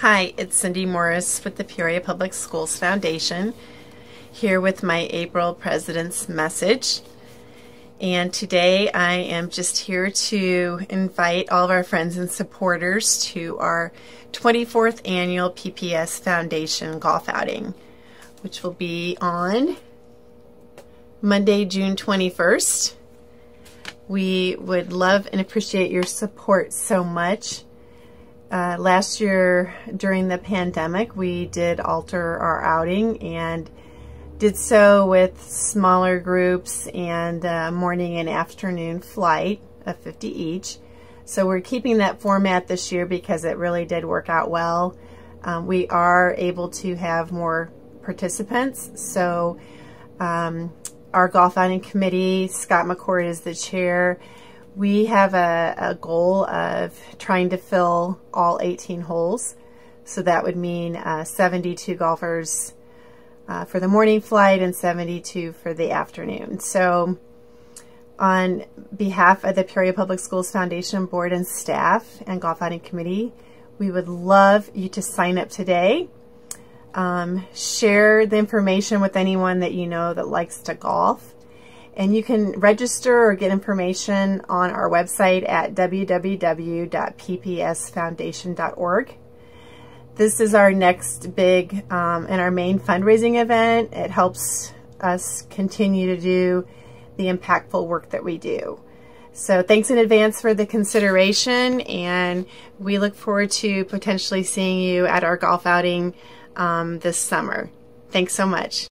Hi, it's Cindy Morris with the Peoria Public Schools Foundation, here with my April President's Message. And today I am just here to invite all of our friends and supporters to our 24th annual PPS Foundation golf outing, which will be on Monday, June 21st. We would love and appreciate your support so much. Uh, last year during the pandemic, we did alter our outing and did so with smaller groups and morning and afternoon flight of 50 each. So we're keeping that format this year because it really did work out well. Um, we are able to have more participants. So um, our golf outing committee, Scott McCord is the chair, we have a, a goal of trying to fill all 18 holes. So that would mean uh, 72 golfers uh, for the morning flight and 72 for the afternoon. So on behalf of the Peoria Public Schools Foundation Board and staff and Golf Outing Committee, we would love you to sign up today. Um, share the information with anyone that you know that likes to golf. And you can register or get information on our website at www.ppsfoundation.org. This is our next big um, and our main fundraising event. It helps us continue to do the impactful work that we do. So thanks in advance for the consideration and we look forward to potentially seeing you at our golf outing um, this summer. Thanks so much.